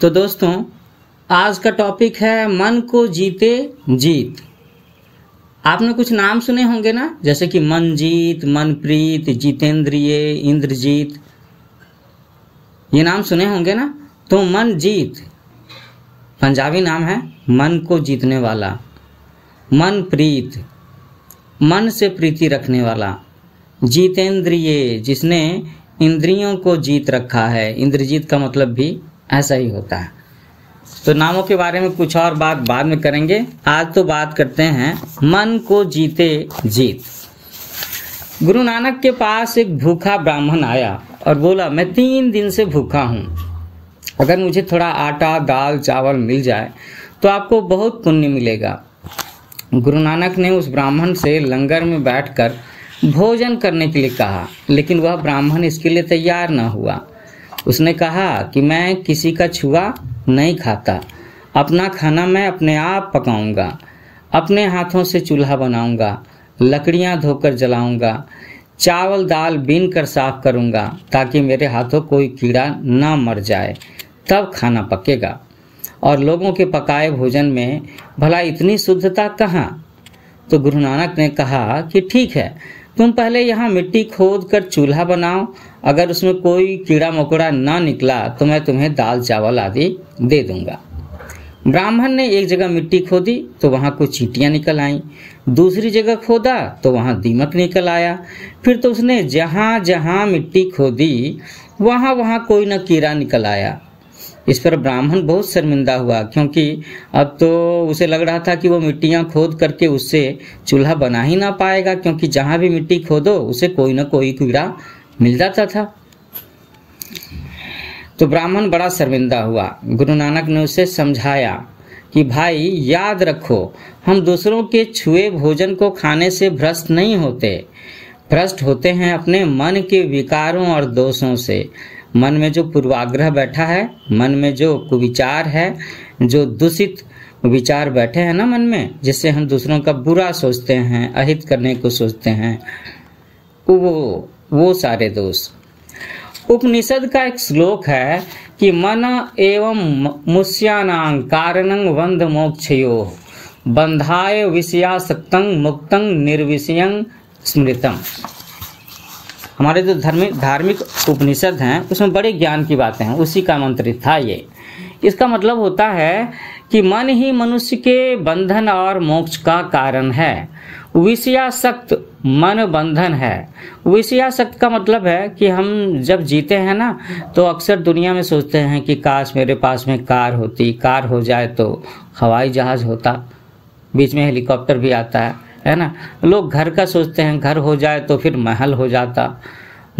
तो दोस्तों, आज का टॉपिक है मन को जीते जीत। आपने कुछ नाम सुने होंगे ना? जैसे कि मनजीत मनप्रीत जितेंद्रिय, इंद्रजीत। ये नाम सुने होंगे ना? तो मन जीत। पंजाबी नाम है मन को जीतने वाला। मन प्रीत, मन से प्रीति रखने वाला। जीतेंद्रिय, जिसने इंद्रियों को जीत रखा है। इंद्रजीत का मतलब भी ऐसा ही होता है। तो नामों के बारे में कुछ और बात बाद में करेंगे। आज तो बात करते हैं, मन को जीते जीत। गुरु नानक के पास एक भूखा ब्राह्मण आया और बोला, मैं तीन दिन से भूखा हूँ। अगर मुझे थोड़ा आटा, दाल, चावल मिल जाए तो आपको बहुत पुण्य मिलेगा। गुरु नानक ने उस ब्राह्मण से लंगर में बैठकर भोजन करने के लिए कहा, लेकिन वह ब्राह्मण इसके लिए तैयार न हुआ। उसने कहा कि मैं किसी का छुआ नहीं खाता। अपना खाना मैं अपने आप पकाऊँगा। अपने हाथों से चूल्हा बनाऊँगा। लकड़ियाँ धोकर जलाऊँगा। चावल दाल बीन कर साफ़ करूँगा ताकि मेरे हाथों कोई कीड़ा न मर जाए। तब खाना पकेगा। और लोगों के पकाए भोजन में, भला इतनी शुद्धता कहाँ? तो गुरु नानक ने कहा कि ठीक है तुम पहले यहाँ मिट्टी खोद कर चूल्हा बनाओ। अगर उसमें कोई कीड़ा मकोड़ा ना निकला तो मैं तुम्हें दाल चावल आदि दे दूँगा। ब्राह्मण ने एक जगह मिट्टी खोदी तो वहाँ कुछ चीटियाँ निकल आईं। दूसरी जगह खोदा तो वहाँ दीमक निकल आया। फिर तो उसने जहाँ जहाँ मिट्टी खोदी वहाँ वहाँ कोई न कीड़ा निकल आया। इस पर ब्राह्मण बहुत शर्मिंदा हुआ, क्योंकि अब तो उसे लग रहा था कि वो मिट्टियाँ खोद करके उससे चूल्हा बना ही ना पाएगा, क्योंकि जहाँ भी मिट्टी खोदो, उसे कोई ना कोई कीड़ा मिल जाता था। तो ब्राह्मण बड़ा शर्मिंदा हुआ। गुरु नानक ने उसे समझाया कि, भाई, याद रखो, हम दूसरों के छुए भोजन को खाने से भ्रष्ट नहीं होते। भ्रष्ट होते हैं अपने मन के विकारों और दोषों से। मन में जो पूर्वाग्रह बैठा है, मन में जो कुविचार है, जो दूषित विचार बैठे हैं ना मन में, जिससे हम दूसरों का बुरा सोचते हैं, अहित करने को सोचते हैं, वो वो सारे दोष। उपनिषद का एक श्लोक है कि मन एवं मुस्यानांग कारणं वंद मोक्षयो बंधाय विषयासक्तं मुक्तं निर्विषयं स्मृतम। हमारे जो धार्मिक धार्मिक उपनिषद हैं, उसमें बड़े ज्ञान की बातें हैं, उसी का मंत्रित था ये। इसका मतलब होता है कि मन ही मनुष्य के बंधन और मोक्ष का कारण है। विषयासक्त मन बंधन है। विषयासक्त का मतलब है कि हम जब जीते हैं ना तो अक्सर दुनिया में सोचते हैं कि काश मेरे पास में कार होती, कार हो जाए तो हवाई जहाज़ होता, बीच में हेलीकॉप्टर भी आता है। है ना? लोग घर का सोचते हैं, घर हो जाए तो फिर महल हो जाता।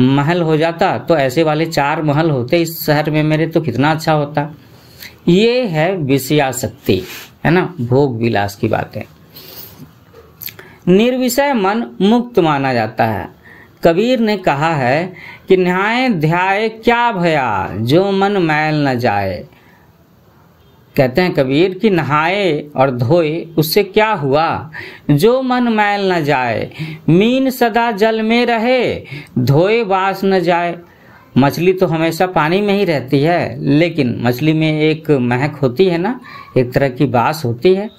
महल हो जाता तो ऐसे वाले चार महल होते, इस शहर में मेरे तो कितना अच्छा होता। ये है विषयाशक्ति है ना? भोग विलास की बात। निर्विषय मन मुक्त माना जाता है। कबीर ने कहा है कि न्याय ध्याय क्या भया, जो मन मैल न जाए। कहते हैं, कबीर कि नहाए और धोए, उससे क्या हुआ? जो मन मैल न जाए, मीन सदा जल में रहे, धोए बास न जाए। मछली तो हमेशा पानी में ही रहती है, लेकिन मछली में एक महक होती है ना, एक तरह की बास होती है।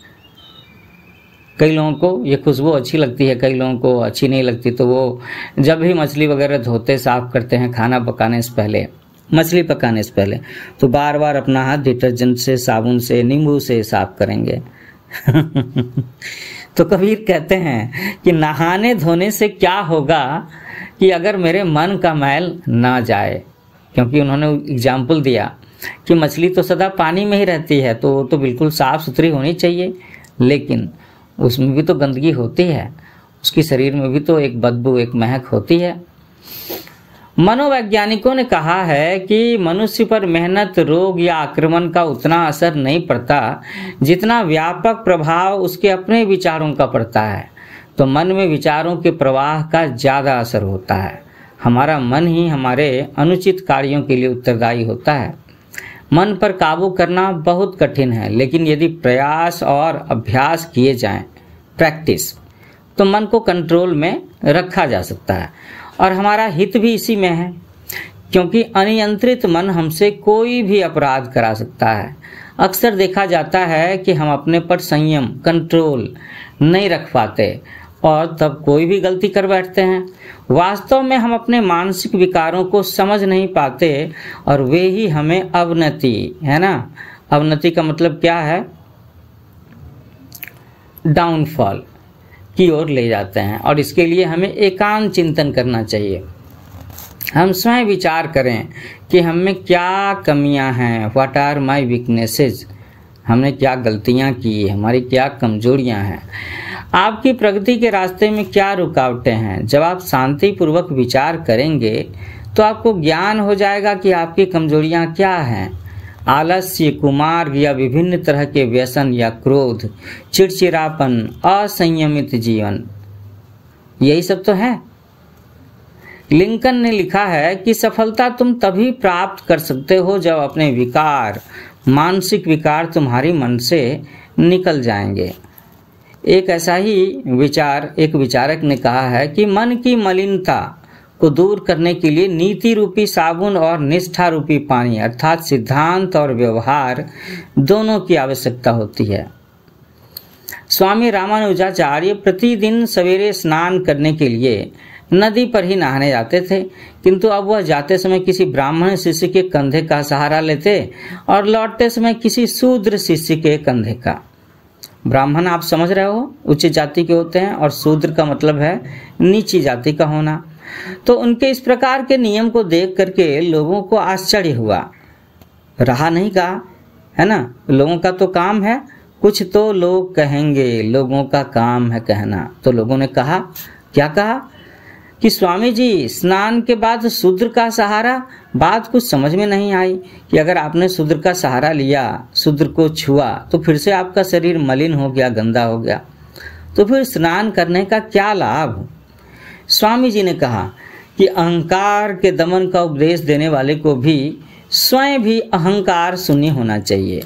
कई लोगों को ये खुशबू अच्छी लगती है, कई लोगों को अच्छी नहीं लगती तो वो जब भी मछली वगैरह धोते, साफ़ करते हैं, खाना पकाने से पहले। मछली पकाने से पहले। तो बार बार अपना हाथ डिटर्जेंट से, साबुन से, नींबू से साफ़ करेंगे। तो कबीर कहते हैं कि नहाने धोने से क्या होगा कि अगर मेरे मन का मैल ना जाए? क्योंकि उन्होंने एग्ज़ाम्पल दिया कि मछली तो सदा पानी में ही रहती है तो वो तो बिल्कुल साफ़ सुथरी होनी चाहिए। लेकिन उसमें भी तो गंदगी होती है, उसकी शरीर में भी तो एक बदबू, एक महक होती है। मनोवैज्ञानिकों ने कहा है कि मनुष्य पर मेहनत रोग या आक्रमण का उतना असर नहीं पड़ता जितना व्यापक प्रभाव उसके अपने विचारों का पड़ता है। तो मन में विचारों के प्रवाह का ज़्यादा असर होता है। हमारा मन ही हमारे अनुचित कार्यों के लिए उत्तरदायी होता है। मन पर काबू करना बहुत कठिन है लेकिन यदि प्रयास और अभ्यास किए जाएँ, प्रैक्टिस तो मन को कंट्रोल में रखा जा सकता है। और हमारा हित भी इसी में है, क्योंकि अनियंत्रित मन हमसे कोई भी अपराध करा सकता है। अक्सर देखा जाता है कि हम अपने पर संयम कंट्रोल नहीं रख पाते और तब कोई भी गलती कर बैठते हैं। वास्तव में हम अपने मानसिक विकारों को समझ नहीं पाते और वे ही हमें अवनति, है ना? अवनति का मतलब क्या है? डाउनफॉल की ओर ले जाते हैं और इसके लिए हमें एकांत चिंतन करना चाहिए। हम स्वयं विचार करें कि हम में क्या कमियाँ हैं व्हाट आर माई वीकनेसेस हमने क्या गलतियाँ की, हमारी क्या कमजोरियाँ हैं? आपकी प्रगति के रास्ते में क्या रुकावटें हैं? जब आप शांतिपूर्वक विचार करेंगे तो आपको ज्ञान हो जाएगा कि आपकी कमजोरियाँ क्या हैं। आलस्य कुमार्ग या विभिन्न तरह के व्यसन या क्रोध, चिड़चिड़ापन, असंयमित जीवन। यही सब तो है। लिंकन ने लिखा है कि सफलता तुम तभी प्राप्त कर सकते हो जब अपने विकार, मानसिक विकार तुम्हारी मन से निकल जाएँगे। एक ऐसा ही विचार, एक विचारक ने कहा है कि मन की मलिनता को दूर करने के लिए नीति रूपी साबुन और निष्ठा रूपी पानी, अर्थात सिद्धांत और व्यवहार दोनों की आवश्यकता होती है। स्वामी रामानुजाचार्य प्रतिदिन सवेरे स्नान करने के लिए नदी पर ही नहाने जाते थे, किंतु अब वह जाते समय किसी ब्राह्मण शिष्य के कंधे का सहारा लेते और लौटते समय किसी शूद्र शिष्य के कंधे का। ब्राह्मण, आप समझ रहे हो? उच्च जाति के होते हैं और शूद्र का मतलब है नीची जाति का होना। तो उनके इस प्रकार के नियम को देख करके लोगों को आश्चर्य हुआ। रहा नहीं कहा, है ना? लोगों का तो काम है, कुछ तो लोग कहेंगे, लोगों का काम है कहना। तो लोगों ने कहा, क्या कहा? कि स्वामी जी स्नान के बाद शूद्र का सहारा? बात कुछ समझ में नहीं आई कि अगर आपने शूद्र का सहारा लिया, शूद्र को छुआ तो फिर से आपका शरीर मलिन हो गया, गंदा हो गया। तो फिर स्नान करने का क्या लाभ? स्वामी जी ने कहा कि अहंकार के दमन का उपदेश देने वाले को भी स्वयं भी अहंकार शून्य होना चाहिए।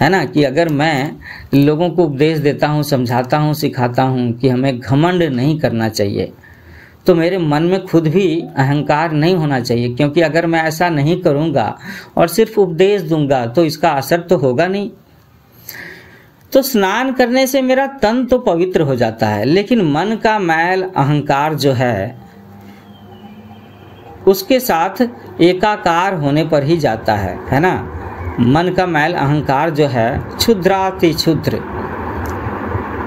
है ना? कि अगर मैं लोगों को उपदेश देता हूँ, समझाता हूँ, सिखाता हूँ कि हमें घमंड नहीं करना चाहिए तो मेरे मन में खुद भी अहंकार नहीं होना चाहिए। क्योंकि अगर मैं ऐसा नहीं करूँगा और सिर्फ़ उपदेश दूँगा तो इसका असर तो होगा नहीं। तो स्नान करने से मेरा तन तो पवित्र हो जाता है, लेकिन मन का मैल अहंकार जो है, उसके साथ एकाकार होने पर ही जाता है है ना? मन का मैल अहंकार जो है, क्षुद्राति क्षुद्र,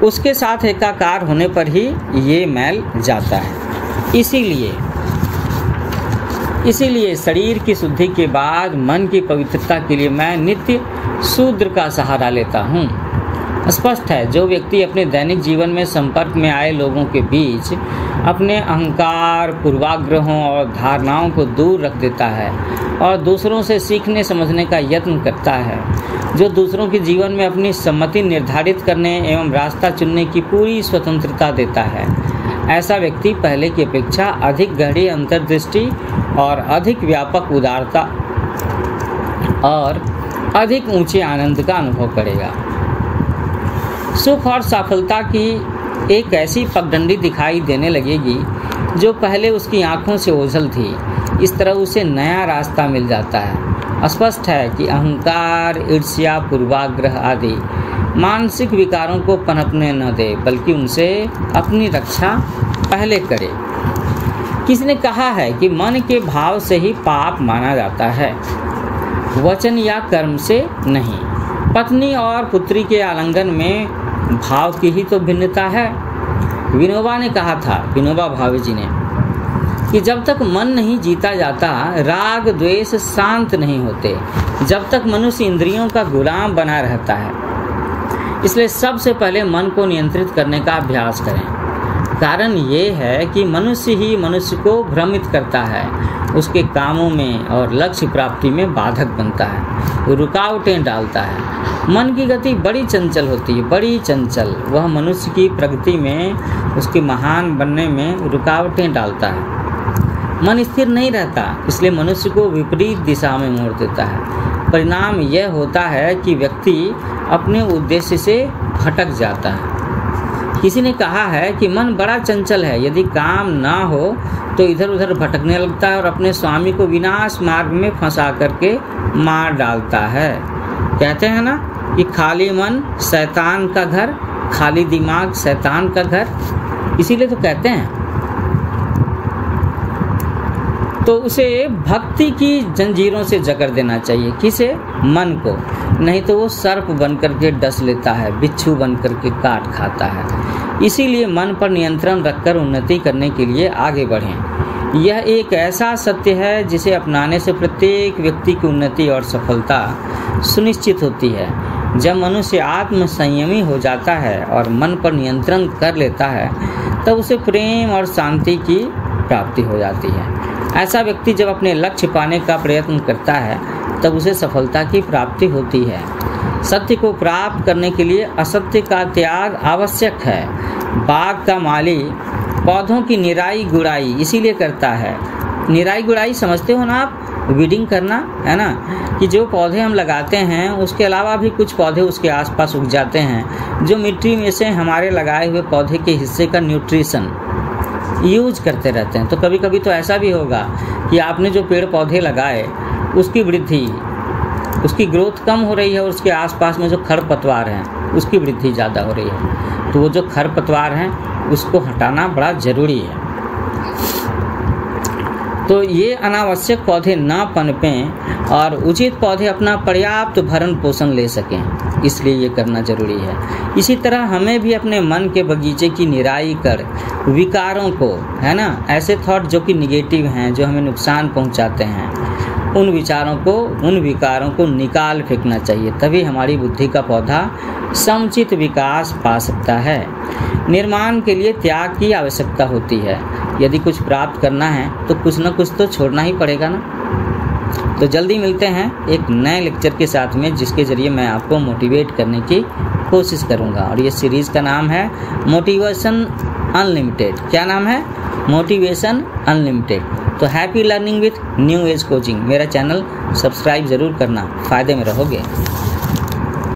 उसके साथ एकाकार होने पर ही ये मैल जाता है। इसीलिए इसीलिए शरीर की शुद्धि के बाद मन की पवित्रता के लिए मैं नित्य शूद्र का सहारा लेता हूँ। स्पष्ट है। जो व्यक्ति अपने दैनिक जीवन में संपर्क में आए लोगों के बीच अपने अहंकार, पूर्वाग्रहों और धारणाओं को दूर रख देता है और दूसरों से सीखने, समझने का यत्न करता है, जो दूसरों के जीवन में अपनी सम्मति निर्धारित करने एवं रास्ता चुनने की पूरी स्वतंत्रता देता है। ऐसा व्यक्ति पहले की अपेक्षा अधिक गहरी अंतर्दृष्टि और अधिक व्यापक उदारता और अधिक ऊँचे आनंद का अनुभव करेगा। सुख और सफलता की एक ऐसी पगडंडी दिखाई देने लगेगी, जो पहले उसकी आँखों से ओझल थी। इस तरह उसे नया रास्ता मिल जाता है। स्पष्ट है कि अहंकार, ईर्ष्या, पूर्वाग्रह आदि मानसिक विकारों को पनपने न दे, बल्कि उनसे अपनी रक्षा पहले करे। किसने कहा है कि मन के भाव से ही पाप माना जाता है? वचन या कर्म से नहीं। पत्नी और पुत्री के आलंगन में भाव की ही तो भिन्नता है। विनोबा ने कहा था, विनोबा भावे जी ने, कि जब तक मन नहीं जीता जाता, राग, द्वेष शांत नहीं होते। जब तक मनुष्य इंद्रियों का गुलाम बना रहता है। इसलिए सबसे पहले मन को नियंत्रित करने का अभ्यास करें। कारण ये है कि मनुष्य ही मनुष्य को भ्रमित करता है। उसके कामों में और लक्ष्य प्राप्ति में बाधक बनता है। रुकावटें डालता है। मन की गति बड़ी चंचल होती है, बड़ी चंचल। वह मनुष्य की प्रगति में, उसके महान बनने में रुकावटें डालता है। मन स्थिर नहीं रहता, इसलिए मनुष्य को विपरीत दिशा में मोड़ देता है। परिणाम यह होता है कि व्यक्ति अपने उद्देश्य से भटक जाता है। किसी ने कहा है कि मन बड़ा चंचल है। यदि काम ना हो तो इधर उधर भटकने लगता है और अपने स्वामी को विनाश मार्ग में फंसा करके मार डालता है। कहते हैं ना कि खाली मन शैतान का घर, खाली दिमाग शैतान का घर। इसीलिए तो कहते हैं तो उसे भक्ति की जंजीरों से जकड़ देना चाहिए। किसे? मन को। नहीं तो वो सर्प बन करके डस लेता है, बिच्छू बन करके काट खाता है। इसीलिए मन पर नियंत्रण रखकर उन्नति करने के लिए आगे बढ़ें। यह एक ऐसा सत्य है जिसे अपनाने से प्रत्येक व्यक्ति की उन्नति और सफलता सुनिश्चित होती है। जब मनुष्य आत्म संयमी हो जाता है और मन पर नियंत्रण कर लेता है, तब उसे प्रेम और शांति की प्राप्ति हो जाती है। ऐसा व्यक्ति जब अपने लक्ष्य पाने का प्रयत्न करता है, तब उसे सफलता की प्राप्ति होती है। सत्य को प्राप्त करने के लिए असत्य का त्याग आवश्यक है। बाग का माली पौधों की निराई गुड़ाई इसीलिए करता है। निराई गुड़ाई समझते हो ना आप? वीडिंग करना, है ना? कि जो पौधे हम लगाते हैं, उसके अलावा भी कुछ पौधे उसके आसपास उग जाते हैं, जो मिट्टी में से हमारे लगाए हुए पौधे के हिस्से का न्यूट्रिशन यूज़ करते रहते हैं। तो कभी कभी तो ऐसा भी होगा कि आपने जो पेड़ पौधे लगाए, उसकी वृद्धि, उसकी ग्रोथ कम हो रही है और उसके आसपास में जो खरपतवार हैं, उसकी वृद्धि ज़्यादा हो रही है। तो वो जो खरपतवार हैं, उसको हटाना बड़ा ज़रूरी है। तो ये अनावश्यक पौधे ना पनपें और उचित पौधे अपना पर्याप्त भरण पोषण ले सकें, इसलिए ये करना ज़रूरी है। इसी तरह हमें भी अपने मन के बगीचे की निराई कर विकारों को, है ना, ऐसे थॉट जो कि निगेटिव हैं, जो हमें नुकसान पहुंचाते हैं, उन विचारों को, उन विकारों को निकाल फेंकना चाहिए, तभी हमारी बुद्धि का पौधा समुचित विकास पा सकता है। निर्माण के लिए त्याग की आवश्यकता होती है। यदि कुछ प्राप्त करना है तो कुछ ना कुछ तो छोड़ना ही पड़ेगा ना? तो जल्दी मिलते हैं एक नए लेक्चर के साथ में, जिसके ज़रिए मैं आपको मोटिवेट करने की कोशिश करूँगा। और ये सीरीज़ का नाम है मोटिवेशन अनलिमिटेड क्या नाम है? मोटिवेशन अनलिमिटेड तो happy learning with new age coaching मेरा चैनल सब्सक्राइब ज़रूर करना। फ़ायदे में रहोगे।